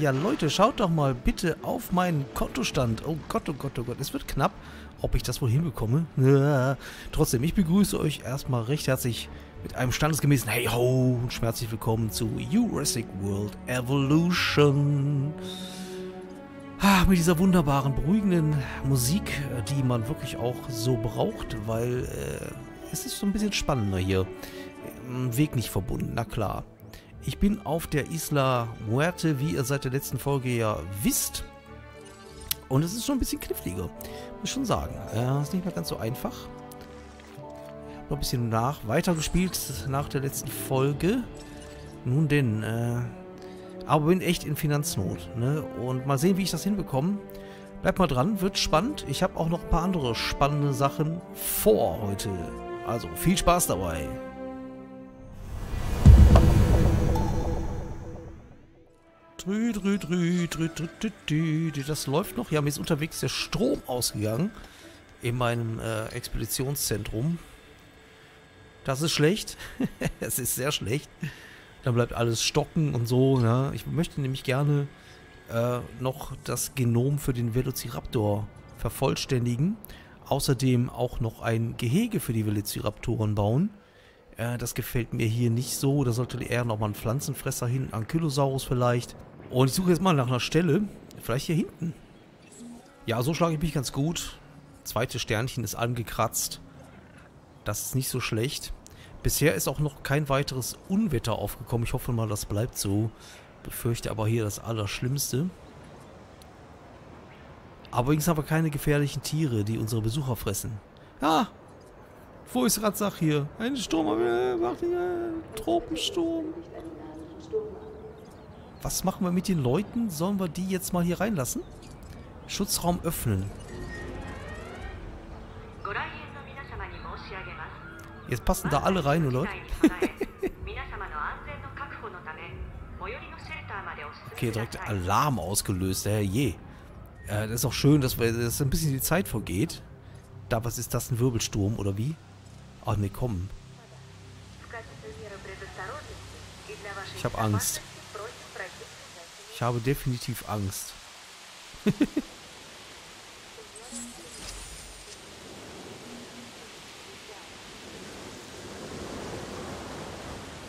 Ja, Leute, schaut doch mal bitte auf meinen Kontostand. Oh Gott, oh Gott, oh Gott, es wird knapp, ob ich das wohl hinbekomme. Ja. Trotzdem, ich begrüße euch erstmal recht herzlich mit einem standesgemäßen Hey ho und schmerzlich willkommen zu Jurassic World Evolution. Ah, mit dieser wunderbaren, beruhigenden Musik, die man wirklich auch so braucht, weil äh, es ist so ein bisschen spannender hier. Weg nicht verbunden, na klar. Ich bin auf der Isla Muerte, wie ihr seit der letzten Folge ja wisst. Und es ist schon ein bisschen kniffliger, muss ich schon sagen. Ja, ist nicht mehr ganz so einfach. Noch ein bisschen nach weitergespielt nach der letzten Folge. Nun denn, äh, aber bin echt in Finanznot. Ne? Und mal sehen, wie ich das hinbekomme. Bleibt mal dran, wird spannend. Ich habe auch noch ein paar andere spannende Sachen vor heute. Also viel Spaß dabei. Drü, drü, drü, drü, drü, drü, drü. Das läuft noch. Ja, mir ist unterwegs der Strom ausgegangen. In meinem äh, Expeditionszentrum. Das ist schlecht. Es ist sehr schlecht. Dann bleibt alles stocken und so. Ne? Ich möchte nämlich gerne äh, noch das Genom für den Velociraptor vervollständigen. Außerdem auch noch ein Gehege für die Velociraptoren bauen. Äh, das gefällt mir hier nicht so. Da sollte eher nochmal ein Pflanzenfresser hin. Ankylosaurus vielleicht. Und ich suche jetzt mal nach einer Stelle. Vielleicht hier hinten. Ja, so schlage ich mich ganz gut. Zweite Sternchen ist angekratzt. Das ist nicht so schlecht. Bisher ist auch noch kein weiteres Unwetter aufgekommen. Ich hoffe mal, das bleibt so. Befürchte aber hier das Allerschlimmste. Aber übrigens haben wir keine gefährlichen Tiere, die unsere Besucher fressen. Ja, wo ist Ratzach hier? Ein Sturm, macht hier, Tropensturm. Was machen wir mit den Leuten? Sollen wir die jetzt mal hier reinlassen? Schutzraum öffnen. Jetzt passen da alle rein, oder? okay, direkt Alarm ausgelöst. Herrje. Äh, das ist auch schön, dass, wir, dass ein bisschen die Zeit vergeht. Da, was ist das? Ein Wirbelsturm, oder wie? Ach, ne, komm. Ich habe Angst. Ich habe definitiv Angst. oh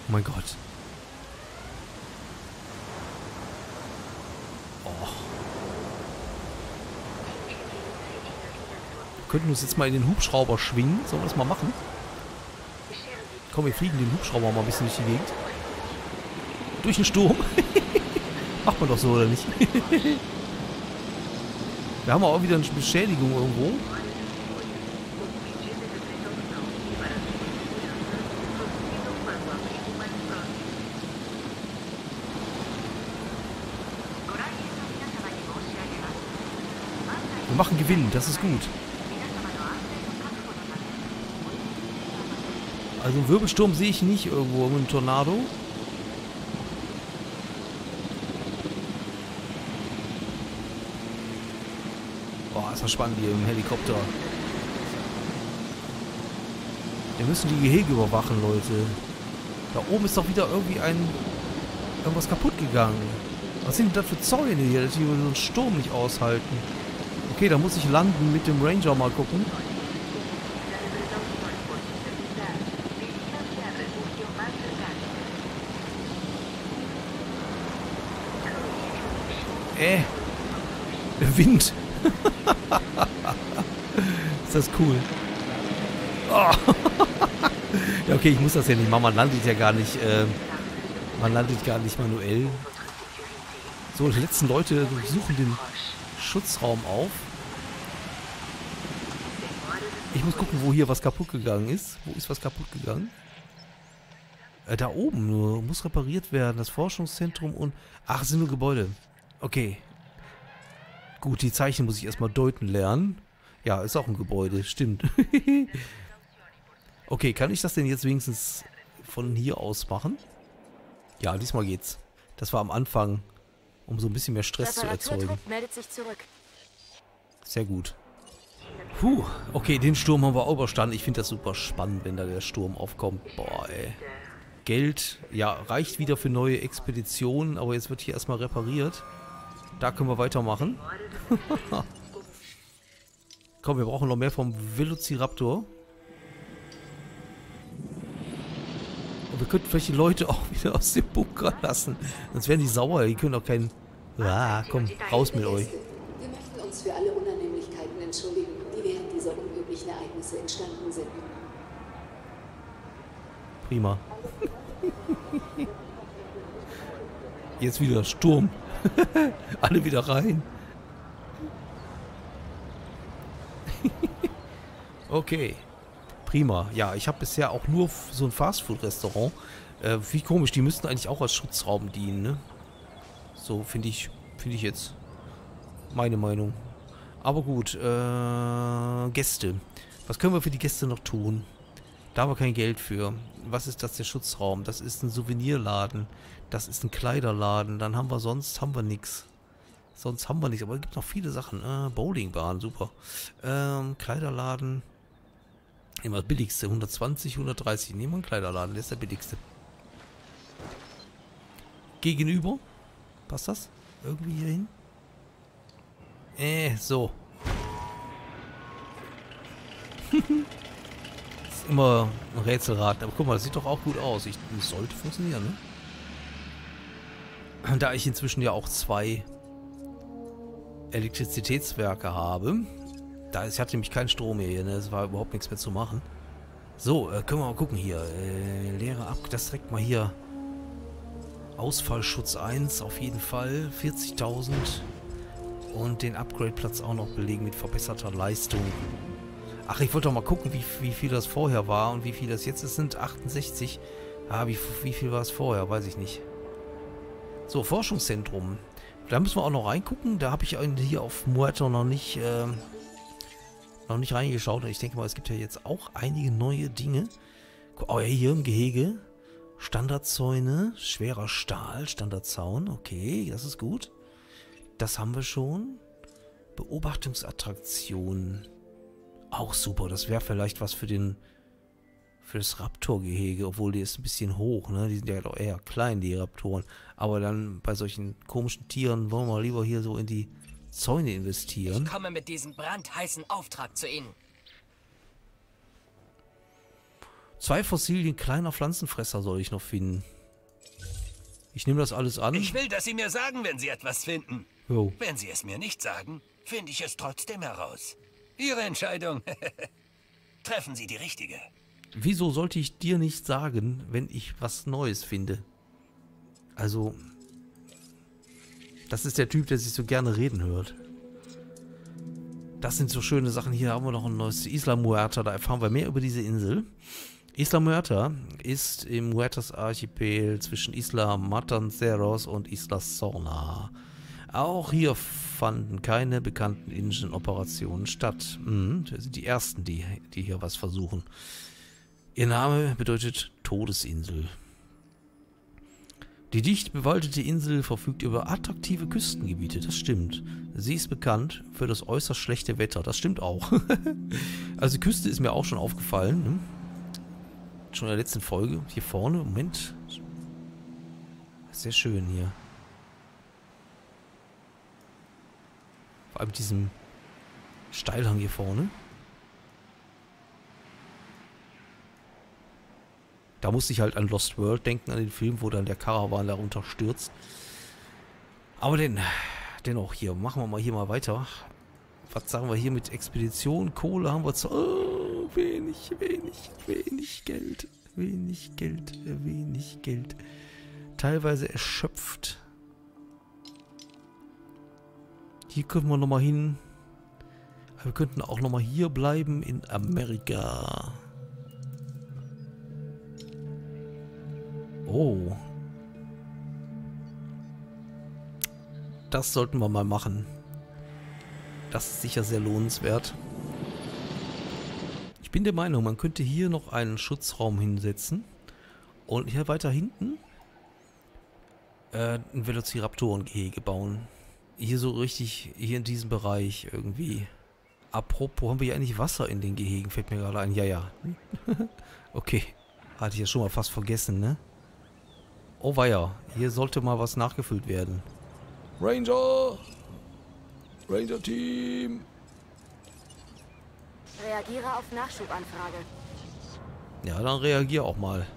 mein Gott. Oh. Wir könnten uns jetzt mal in den Hubschrauber schwingen. Sollen wir das mal machen? Komm, wir fliegen den Hubschrauber mal ein bisschen durch die Gegend. Durch den Sturm. Macht man doch so, oder nicht? Wir haben auch wieder eine Beschädigung irgendwo. Wir machen Gewinn, das ist gut. Also einen Wirbelsturm sehe ich nicht irgendwo, im Tornado. Mal spannend hier im Helikopter. Wir müssen die Gehege überwachen, Leute. Da oben ist doch wieder irgendwie ein... Irgendwas kaputt gegangen. Was sind denn das für Zäune hier, dass die so einen Sturm nicht aushalten? Okay, da muss ich landen mit dem Ranger mal gucken. Äh. Wind. ist das cool. Oh. ja, okay, ich muss das ja nicht machen. Man landet ja gar nicht, äh, man landet gar nicht manuell. So, die letzten Leute suchen den Schutzraum auf. Ich muss gucken, wo hier was kaputt gegangen ist. Wo ist was kaputt gegangen? Äh, da oben nur. Muss repariert werden. Das Forschungszentrum und... Ach, sind nur Gebäude. Okay. Gut, die Zeichen muss ich erstmal deuten lernen. Ja, ist auch ein Gebäude, stimmt. okay, kann ich das denn jetzt wenigstens von hier aus machen? Ja, diesmal geht's. Das war am Anfang, um so ein bisschen mehr Stress zu erzeugen. Sehr gut. Puh, okay, den Sturm haben wir auch überstanden. Ich finde das super spannend, wenn da der Sturm aufkommt. Boah, ey. Geld, ja, reicht wieder für neue Expeditionen, aber jetzt wird hier erstmal repariert. Da können wir weitermachen. Komm, wir brauchen noch mehr vom Velociraptor. Und wir könnten vielleicht die Leute auch wieder aus dem Bunker lassen. Sonst werden die sauer. Die können doch keinen... Ah, komm, raus mit euch. Wir möchten uns für alle Unannehmlichkeiten entschuldigen, die während dieser unüblichen Ereignisse entstanden sind. Prima. Jetzt wieder Sturm. Alle wieder rein. Okay. Prima. Ja, ich habe bisher auch nur so ein Fastfood-Restaurant. Äh, wie komisch, die müssten eigentlich auch als Schutzraum dienen, ne? So finde ich, finde ich jetzt meine Meinung. Aber gut, äh, Gäste. Was können wir für die Gäste noch tun? Da haben wir kein Geld für. Was ist das, der Schutzraum? Das ist ein Souvenirladen. Das ist ein Kleiderladen. Dann haben wir sonst, haben wir nichts. Sonst haben wir nichts. Aber es gibt noch viele Sachen. Äh, Bowlingbahn, super. Ähm, Kleiderladen. Immer das billigste. 120, 130. Nehmen wir einen Kleiderladen. Der ist der billigste. Gegenüber. Passt das? Irgendwie hier hin? Äh, so. ist immer ein Rätselraten. Aber guck mal, das sieht doch auch gut aus. Ich, das sollte funktionieren, ne? Da ich inzwischen ja auch zwei Elektrizitätswerke habe. Da ich hatte nämlich keinen Strom mehr hier, ne? Es war überhaupt nichts mehr zu machen. So, äh, können wir mal gucken hier. Äh, leere ab, das direkt mal hier. Ausfallschutz 1 auf jeden Fall. 40.000. Und den Upgrade-Platz auch noch belegen mit verbesserter Leistung. Ach, ich wollte doch mal gucken, wie, wie viel das vorher war und wie viel das jetzt ist. Sind 68. Ah, wie, wie viel war es vorher? Weiß ich nicht. So, Forschungszentrum. Da müssen wir auch noch reingucken. Da habe ich hier auf Muerto noch nicht, äh, noch nicht reingeschaut. Ich denke mal, es gibt ja jetzt auch einige neue Dinge. Oh ja, hier im Gehege. Standardzäune, schwerer Stahl, Standardzaun. Okay, das ist gut. Das haben wir schon. Beobachtungsattraktion. Auch super. Das wäre vielleicht was für den für das Raptor-Gehege, obwohl die ist ein bisschen hoch, ne? Die sind ja doch eher klein, die Raptoren. Aber dann bei solchen komischen Tieren wollen wir lieber hier so in die Zäune investieren. Ich komme mit diesem brandheißen Auftrag zu Ihnen. Zwei Fossilien kleiner Pflanzenfresser soll ich noch finden. Ich nehme das alles an. Ich will, dass Sie mir sagen, wenn Sie etwas finden. Jo. Wenn Sie es mir nicht sagen, finde ich es trotzdem heraus. Ihre Entscheidung. Treffen Sie die richtige. Wieso sollte ich dir nicht sagen, wenn ich was Neues finde? Also, das ist der Typ, der sich so gerne reden hört. Das sind so schöne Sachen. Hier haben wir noch ein neues Isla Muerta. Da erfahren wir mehr über diese Insel. Isla Muerta ist im Muertas Archipel zwischen Isla Matanceros und Isla Sorna. Auch hier fanden keine bekannten indischen Operationen statt. Mhm, das sind die ersten, die, die hier was versuchen. Ihr Name bedeutet Todesinsel. Die dicht bewaldete Insel verfügt über attraktive Küstengebiete, das stimmt. Sie ist bekannt für das äußerst schlechte Wetter, das stimmt auch. also die Küste ist mir auch schon aufgefallen. Ne? Schon in der letzten Folge. Hier vorne, Moment. Sehr schön hier. Vor allem mit diesem Steilhang hier vorne. Da musste ich halt an Lost World denken, an den Film, wo dann der Karawan darunter stürzt. Aber den, dennoch hier, machen wir mal hier mal weiter. Was sagen wir hier mit Expedition? Kohle haben wir zu... Oh, wenig, wenig, wenig Geld. Wenig Geld, wenig Geld. Teilweise erschöpft. Hier können wir nochmal hin. Wir könnten auch nochmal hier bleiben in Amerika. Oh. Das sollten wir mal machen. Das ist sicher sehr lohnenswert. Ich bin der Meinung, man könnte hier noch einen Schutzraum hinsetzen. Und hier weiter hinten äh, ein Velociraptorengehege bauen. Hier so richtig, hier in diesem Bereich irgendwie. Apropos, haben wir hier eigentlich Wasser in den Gehegen? Fällt mir gerade ein. Ja, ja. okay. Hatte ich ja schon mal fast vergessen, ne? Oh weia, hier sollte mal was nachgefüllt werden. Ranger! Ranger Team! Reagiere auf Nachschubanfrage. Ja, dann reagier auch mal.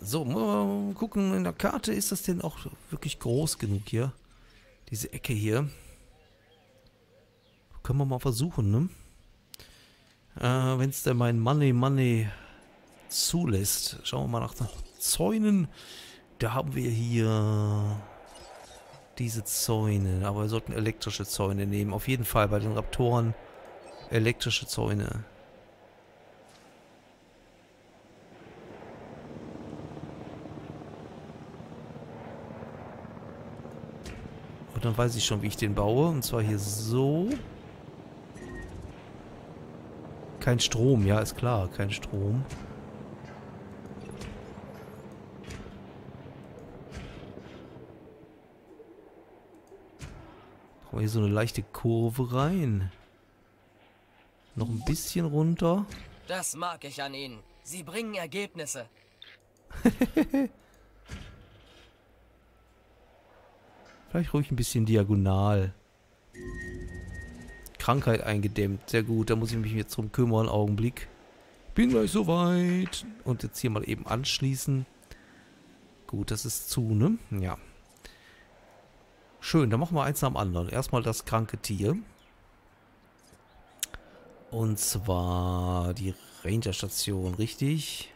So, mal gucken, in der Karte ist das denn auch wirklich groß genug hier? Diese Ecke hier. Können wir mal versuchen, ne? Äh, Wenn es denn mein Money Money zulässt. Schauen wir mal nach Zäunen. Da haben wir hier diese Zäune. Aber wir sollten elektrische Zäune nehmen. Auf jeden Fall bei den Raptoren elektrische Zäune. Und dann weiß ich schon, wie ich den baue. Und zwar hier so. Kein Strom, ja, ist klar. Kein Strom. Machen wir hier so eine leichte Kurve rein. Noch ein bisschen runter. Das mag ich an Ihnen. Sie bringen Ergebnisse. Vielleicht ruhig ein bisschen diagonal. Krankheit eingedämmt. Sehr gut, da muss ich mich jetzt drum kümmern. Augenblick. Bin gleich soweit. Und jetzt hier mal eben anschließen. Gut, das ist zu, ne? Ja. Schön, dann machen wir eins am anderen. Erstmal das kranke Tier. Und zwar die Ranger-Station, richtig?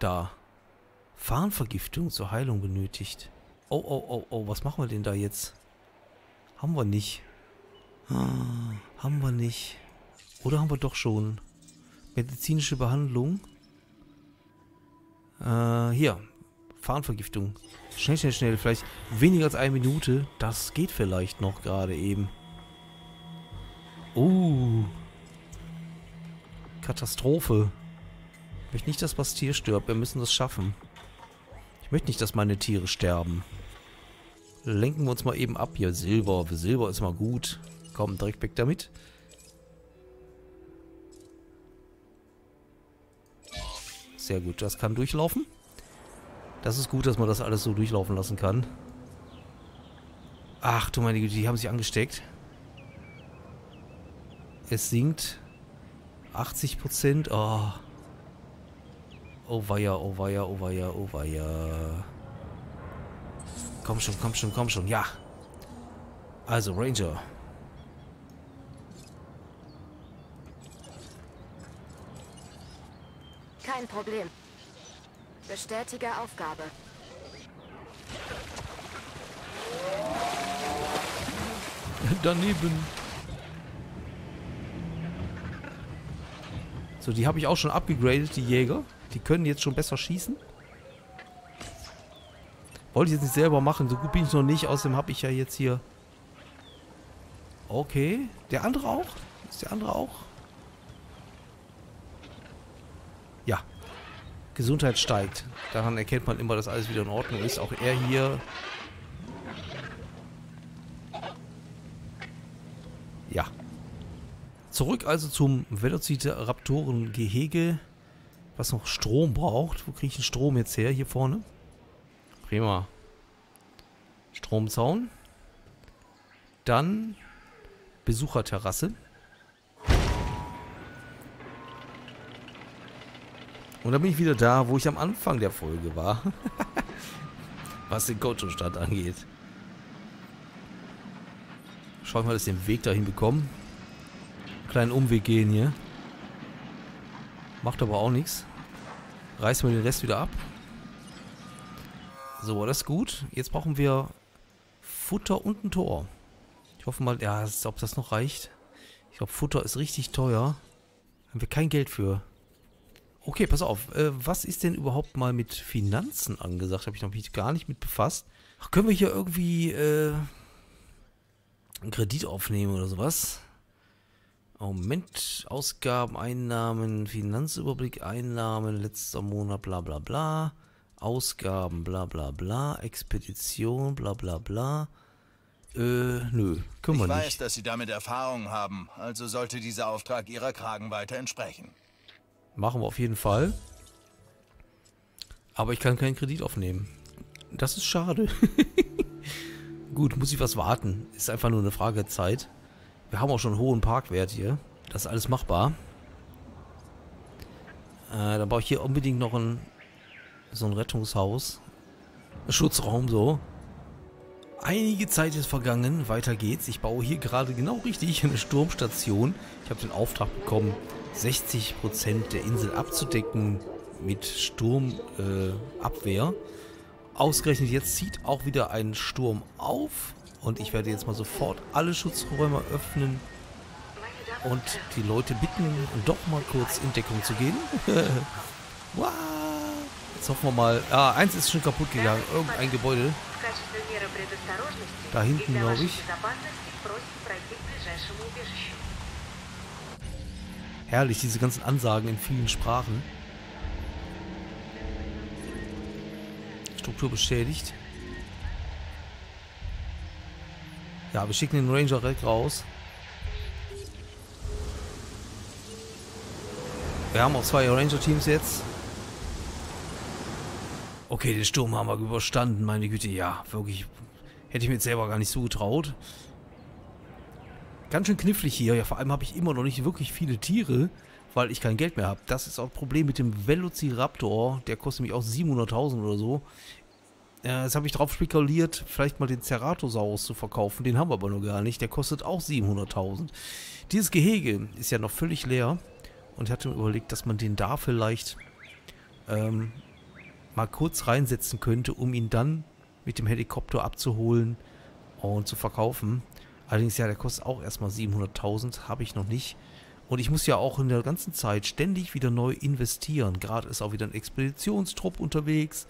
Da. Farnvergiftung zur Heilung benötigt. Oh, oh, oh, oh, was machen wir denn da jetzt? Haben wir nicht. Ah, haben wir nicht. Oder haben wir doch schon? Medizinische Behandlung. Äh, hier. Farnvergiftung. Schnell, schnell, schnell. Vielleicht weniger als eine Minute. Das geht vielleicht noch gerade eben. Uh. Katastrophe. Ich möchte nicht, dass das Tier stirbt. Wir müssen das schaffen. Ich möchte nicht, dass meine Tiere sterben. Lenken wir uns mal eben ab hier. Silber. Silber ist mal gut. Komm, direkt weg damit. Sehr gut, das kann durchlaufen. Das ist gut, dass man das alles so durchlaufen lassen kann. Ach du meine Güte, die haben sich angesteckt. Es sinkt 80%. Oh. Oh weia, oh weia, oh weia, oh weia. Komm schon, komm schon, komm schon. Ja. Also, Ranger. Kein Problem. Bestätige Aufgabe. Daneben. So, die habe ich auch schon abgegradet, die Jäger. Die können jetzt schon besser schießen. Wollte ich jetzt nicht selber machen. So gut bin ich noch nicht. Außerdem habe ich ja jetzt hier... Okay. Der andere auch? Ist der andere auch? Ja. Gesundheit steigt. Daran erkennt man immer, dass alles wieder in Ordnung ist. Auch er hier. Ja. Zurück also zum Velociraptoren-Gehege, was noch Strom braucht. Wo kriege ich den Strom jetzt her? Hier vorne? Prima. Stromzaun. Dann Besucherterrasse. Und dann bin ich wieder da, wo ich am Anfang der Folge war. Was den Gojo-Stand angeht. Schau ich mal, dass ich den Weg dahin bekomme. Kleinen Umweg gehen hier. Macht aber auch nichts. Reißen wir den Rest wieder ab. So, das ist gut. Jetzt brauchen wir Futter und ein Tor. Ich hoffe mal, ja, ob das noch reicht. Ich glaube, Futter ist richtig teuer. Haben wir kein Geld für. Okay, pass auf. Äh, was ist denn überhaupt mal mit Finanzen angesagt? Habe ich noch mich gar nicht mit befasst. Ach, können wir hier irgendwie äh, einen Kredit aufnehmen oder sowas? Moment, Ausgaben, Einnahmen, Finanzüberblick, Einnahmen, letzter Monat, bla bla bla. Ausgaben, bla bla bla. Expedition, bla bla bla. Äh, nö, können wir Ich weiß, nicht. dass Sie damit Erfahrung haben, also sollte dieser Auftrag Ihrer Kragenweite entsprechen. Machen wir auf jeden Fall. Aber ich kann keinen Kredit aufnehmen. Das ist schade. Gut, muss ich was warten. Ist einfach nur eine Frage der Zeit. Wir haben auch schon einen hohen Parkwert hier. Das ist alles machbar. Äh, dann baue ich hier unbedingt noch ein so ein Rettungshaus. Schutzraum so. Einige Zeit ist vergangen, weiter geht's. Ich baue hier gerade genau richtig eine Sturmstation. Ich habe den Auftrag bekommen, 60% der Insel abzudecken mit Sturmabwehr. Äh, Ausgerechnet jetzt zieht auch wieder ein Sturm auf. Und ich werde jetzt mal sofort alle Schutzräume öffnen und die Leute bitten, doch mal kurz in Deckung zu gehen. wow. Jetzt hoffen wir mal. Ah, eins ist schon kaputt gegangen. Irgendein Gebäude. Da hinten, glaube ich. Herrlich, diese ganzen Ansagen in vielen Sprachen. Struktur beschädigt. Ja, wir schicken den Ranger direkt raus. Wir haben auch zwei Ranger-Teams jetzt. Okay, den Sturm haben wir überstanden, meine Güte. Ja, wirklich. Hätte ich mir jetzt selber gar nicht so getraut. Ganz schön knifflig hier. Ja, vor allem habe ich immer noch nicht wirklich viele Tiere, weil ich kein Geld mehr habe. Das ist auch ein Problem mit dem Velociraptor. Der kostet mich auch 700.000 oder so. Äh, jetzt habe ich drauf spekuliert, vielleicht mal den Ceratosaurus zu verkaufen. Den haben wir aber noch gar nicht. Der kostet auch 700.000. Dieses Gehege ist ja noch völlig leer. Und ich hatte mir überlegt, dass man den da vielleicht ähm, mal kurz reinsetzen könnte, um ihn dann mit dem Helikopter abzuholen und zu verkaufen. Allerdings, ja, der kostet auch erstmal 700.000, habe ich noch nicht. Und ich muss ja auch in der ganzen Zeit ständig wieder neu investieren. Gerade ist auch wieder ein Expeditionstrupp unterwegs.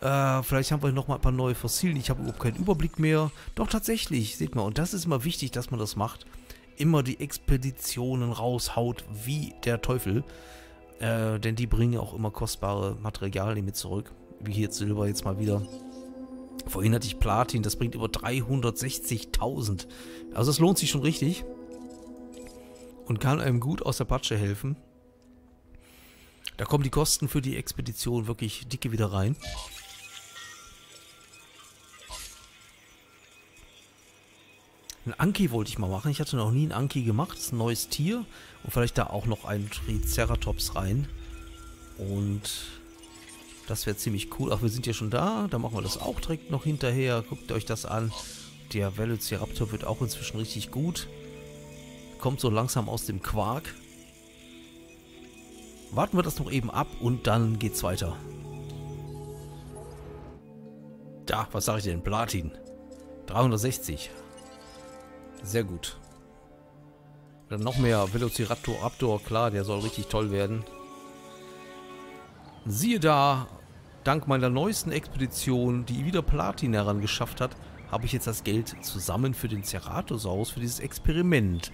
Äh, vielleicht haben wir noch mal ein paar neue Fossilien. Ich habe überhaupt keinen Überblick mehr. Doch tatsächlich, seht mal, und das ist immer wichtig, dass man das macht immer die Expeditionen raushaut wie der Teufel. Äh, denn die bringen auch immer kostbare Materialien mit zurück. Wie hier Silber jetzt mal wieder. Vorhin hatte ich Platin, das bringt über 360.000. Also es lohnt sich schon richtig. Und kann einem gut aus der Patsche helfen. Da kommen die Kosten für die Expedition wirklich dicke wieder rein. Ein Anki wollte ich mal machen. Ich hatte noch nie ein Anki gemacht. Das ist ein neues Tier. Und vielleicht da auch noch ein Triceratops rein. Und das wäre ziemlich cool. Ach, wir sind ja schon da. Da machen wir das auch direkt noch hinterher. Guckt euch das an. Der Velociraptor wird auch inzwischen richtig gut. Kommt so langsam aus dem Quark. Warten wir das noch eben ab und dann geht's weiter. Da, was sage ich denn? Platin. 360. Sehr gut. Dann noch mehr Velociraptor, Raptor, klar, der soll richtig toll werden. Siehe da, dank meiner neuesten Expedition, die wieder Platin herangeschafft hat, habe ich jetzt das Geld zusammen für den Ceratosaurus, für dieses Experiment.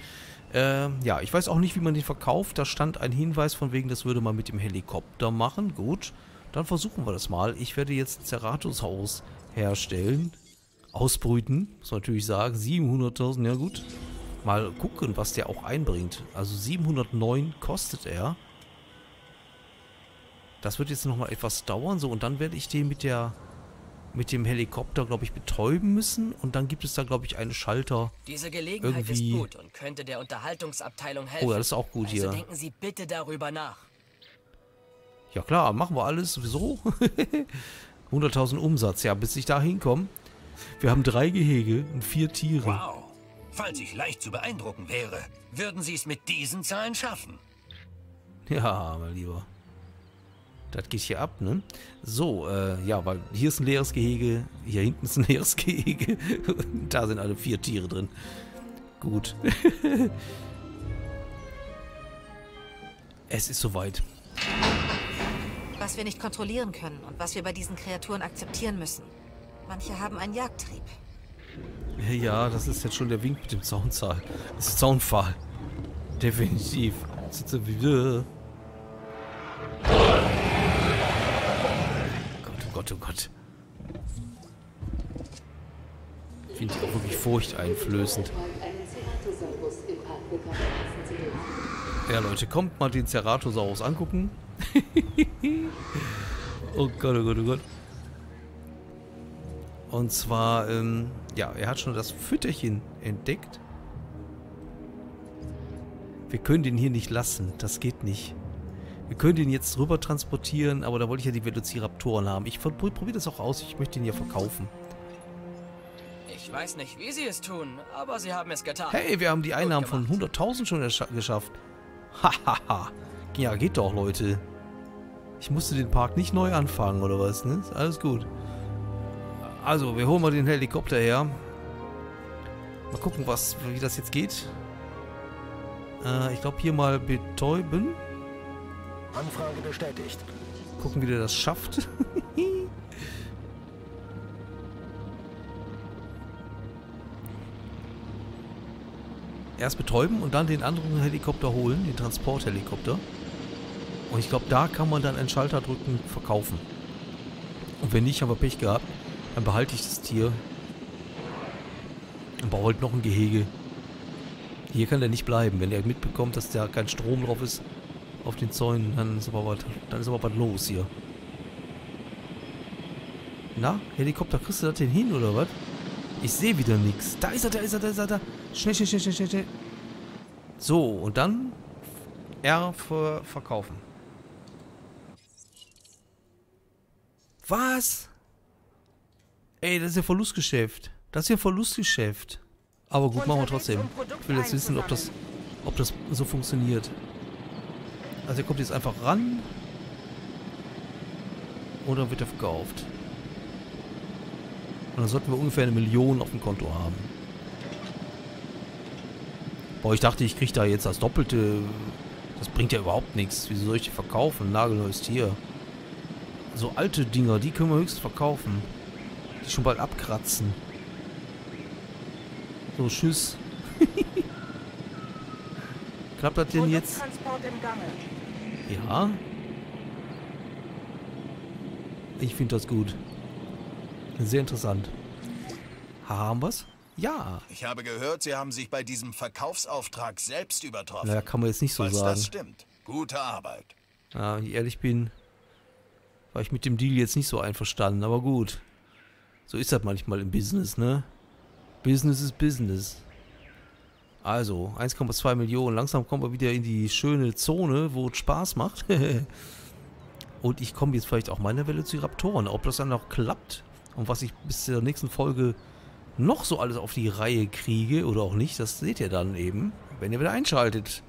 Äh, ja, ich weiß auch nicht, wie man den verkauft. Da stand ein Hinweis von wegen, das würde man mit dem Helikopter machen. Gut, dann versuchen wir das mal. Ich werde jetzt Ceratosaurus herstellen ausbrüten, muss man natürlich sagen. 700.000, ja gut. Mal gucken, was der auch einbringt. Also 709 kostet er. Das wird jetzt nochmal etwas dauern. So, und dann werde ich den mit der mit dem Helikopter, glaube ich, betäuben müssen. Und dann gibt es da, glaube ich, einen Schalter. Diese Gelegenheit irgendwie... ist gut und könnte der Unterhaltungsabteilung helfen. Oh, das ist auch gut also hier. denken Sie bitte darüber nach. Ja klar, machen wir alles sowieso. 100.000 Umsatz, ja, bis ich da hinkomme. Wir haben drei Gehege und vier Tiere. Wow. Falls ich leicht zu beeindrucken wäre, würden Sie es mit diesen Zahlen schaffen. Ja, mein Lieber. Das geht hier ab, ne? So, äh, ja, weil hier ist ein leeres Gehege, hier hinten ist ein leeres Gehege. da sind alle vier Tiere drin. Gut. es ist soweit. Was wir nicht kontrollieren können und was wir bei diesen Kreaturen akzeptieren müssen. Manche haben einen Jagdtrieb. Ja, das ist jetzt schon der Wink mit dem Zaunzahl. Das ist Zaunpfahl. Definitiv. Gott, oh Gott, oh Gott. Finde ich auch wirklich furchteinflößend. Ja, Leute, kommt mal den Ceratosaurus angucken. Oh Gott, oh Gott, oh Gott. Und zwar, ähm, ja, er hat schon das Fütterchen entdeckt. Wir können den hier nicht lassen. Das geht nicht. Wir können den jetzt rüber transportieren, aber da wollte ich ja die Velociraptoren haben. Ich probiere das auch aus. Ich möchte ihn ja verkaufen. Ich weiß nicht, wie sie es tun, aber sie haben es getan. Hey, wir haben die Einnahmen von 100.000 schon geschafft. Hahaha. ja, geht doch, Leute. Ich musste den Park nicht neu anfangen, oder was, ne? Ist alles gut. Also, wir holen mal den Helikopter her. Mal gucken, was, wie das jetzt geht. Äh, ich glaube, hier mal betäuben. Anfrage bestätigt. Gucken, wie der das schafft. Erst betäuben und dann den anderen Helikopter holen, den Transporthelikopter. Und ich glaube, da kann man dann einen Schalter drücken, verkaufen. Und wenn nicht, haben wir Pech gehabt. Dann behalte ich das Tier. Und baue halt noch ein Gehege. Hier kann der nicht bleiben. Wenn er mitbekommt, dass da kein Strom drauf ist auf den Zäunen, dann ist aber was, dann ist aber was los hier. Na, Helikopter, kriegst du das denn hin, oder was? Ich sehe wieder nichts. Da ist er, da ist er, da ist er, da. Schnell, schnell, schnell, schnell, schnell. So, und dann R für verkaufen. Was? Ey, das ist ja Verlustgeschäft. Das ist ja Verlustgeschäft. Aber gut, machen wir trotzdem. Ich will jetzt wissen, ob das, ob das so funktioniert. Also er kommt jetzt einfach ran. Oder wird er verkauft? Und dann sollten wir ungefähr eine Million auf dem Konto haben. Boah, ich dachte, ich kriege da jetzt das Doppelte. Das bringt ja überhaupt nichts. Wieso soll ich die verkaufen? Nagelneues Tier. So alte Dinger, die können wir höchstens verkaufen. Die schon bald abkratzen. So, tschüss. Klappt das denn jetzt? Ja. Ich finde das gut. Sehr interessant. Haben wir's? Ja. Ich habe gehört, Sie haben sich bei diesem Verkaufsauftrag selbst übertroffen. Naja, kann man jetzt nicht so Falls sagen. das stimmt. Gute Arbeit. Ja, wenn ich ehrlich bin, war ich mit dem Deal jetzt nicht so einverstanden, aber gut. So ist das manchmal im Business, ne? Business ist Business. Also, 1,2 Millionen. Langsam kommen wir wieder in die schöne Zone, wo es Spaß macht. Und ich komme jetzt vielleicht auch meine Welle zu Raptoren. Ob das dann noch klappt und was ich bis zur nächsten Folge noch so alles auf die Reihe kriege oder auch nicht, das seht ihr dann eben, wenn ihr wieder einschaltet.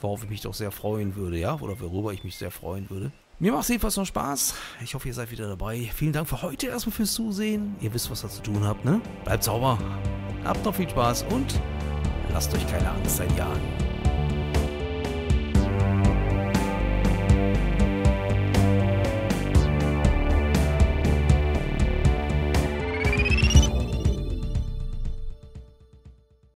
Worauf ich mich doch sehr freuen würde, ja? Oder worüber ich mich sehr freuen würde. Mir macht es jedenfalls noch Spaß. Ich hoffe, ihr seid wieder dabei. Vielen Dank für heute erstmal fürs Zusehen. Ihr wisst, was ihr zu tun habt, ne? Bleibt sauber. Habt noch viel Spaß und lasst euch keine Angst einjagen.